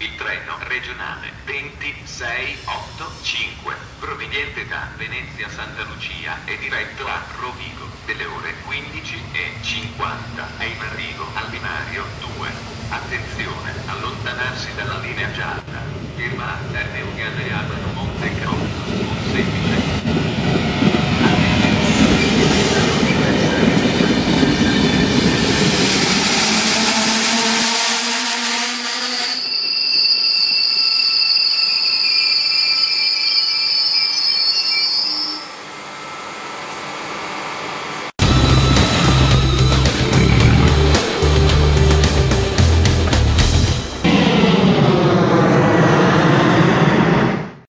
Il treno regionale 2685, proveniente da Venezia Santa Lucia è diretto a Rovigo, delle ore 15 e 50, è in arrivo al binario 2. Attenzione, allontanarsi dalla linea gialla. Firma